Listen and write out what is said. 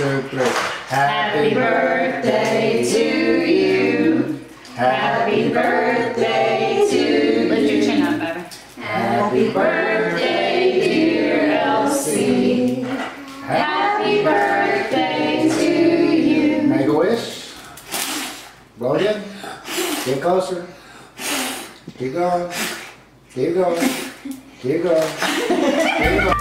two, three. Happy birthday to you. Happy birthday to you. Lift your chin up, baby. Happy birthday, dear Elsie. Happy birthday to you. Make a wish. Blow it in. Get closer. Keep going. Keep going. Keep going. Keep going.